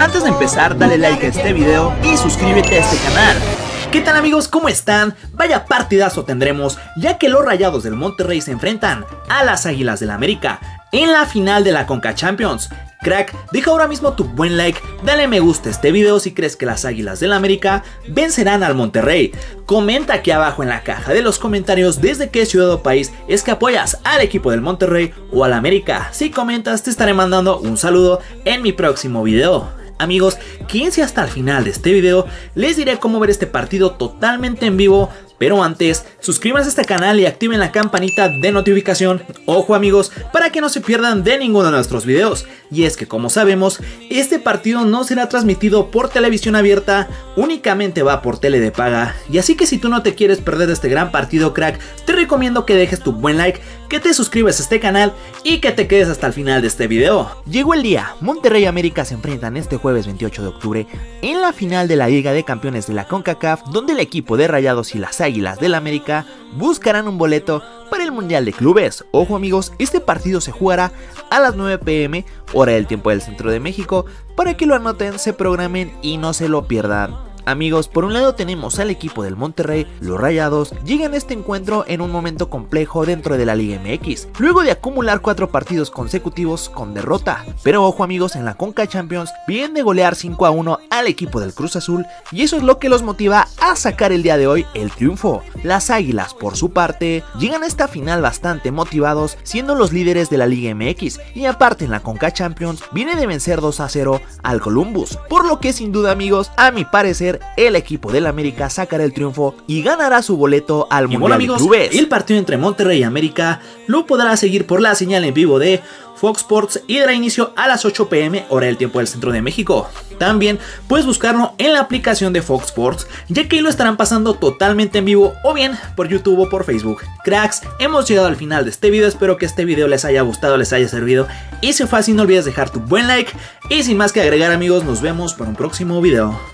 Antes de empezar, dale like a este video y suscríbete a este canal. ¿Qué tal amigos? ¿Cómo están? Vaya partidazo tendremos, ya que los Rayados del Monterrey se enfrentan a las Águilas del América en la final de la Conca Champions. Crack, deja ahora mismo tu buen like, dale me gusta a este video si crees que las Águilas del América vencerán al Monterrey. Comenta aquí abajo en la caja de los comentarios desde qué ciudad o país es que apoyas al equipo del Monterrey o al América. Si comentas te estaré mandando un saludo en mi próximo video. Amigos, quédense hasta el final de este video, les diré cómo ver este partido totalmente en vivo pero antes, suscríbanse a este canal y activen la campanita de notificación. Ojo amigos, para que no se pierdan de ninguno de nuestros videos. Y es que como sabemos, este partido no será transmitido por televisión abierta, únicamente va por tele de paga. Y así que si tú no te quieres perder este gran partido crack, te recomiendo que dejes tu buen like, que te suscribas a este canal y que te quedes hasta el final de este video. Llegó el día, Monterrey y América se enfrentan este jueves 28 de octubre en la final de la Liga de Campeones de la CONCACAF, donde el equipo de Rayados y las Águilas del América buscarán un boleto para el Mundial de Clubes. Ojo amigos, este partido se jugará a las 9 pm, hora del tiempo del centro de México, para que lo anoten, se programen y no se lo pierdan. Amigos, por un lado tenemos al equipo del Monterrey, los Rayados, llegan a este encuentro en un momento complejo dentro de la Liga MX, luego de acumular cuatro partidos consecutivos con derrota. Pero ojo amigos, en la Conca Champions vienen de golear 5 a 1 al equipo del Cruz Azul y eso es lo que los motiva a sacar el día de hoy el triunfo. Las Águilas, por su parte, llegan a esta final bastante motivados, siendo los líderes de la Liga MX y aparte en la Conca Champions viene de vencer 2 a 0 al Columbus, por lo que sin duda amigos, a mi parecer el equipo del América sacará el triunfo y ganará su boleto al Mundial bueno, amigos, El partido entre Monterrey y América lo podrá seguir por la señal en vivo de Fox Sports y dará inicio a las 8 pm hora del tiempo del centro de México. También puedes buscarlo en la aplicación de Fox Sports, ya que ahí lo estarán pasando totalmente en vivo o bien por YouTube o por Facebook. Cracks, hemos llegado al final de este video, espero que este video les haya gustado, les haya servido y si fue así no olvides dejar tu buen like y sin más que agregar amigos, nos vemos para un próximo video.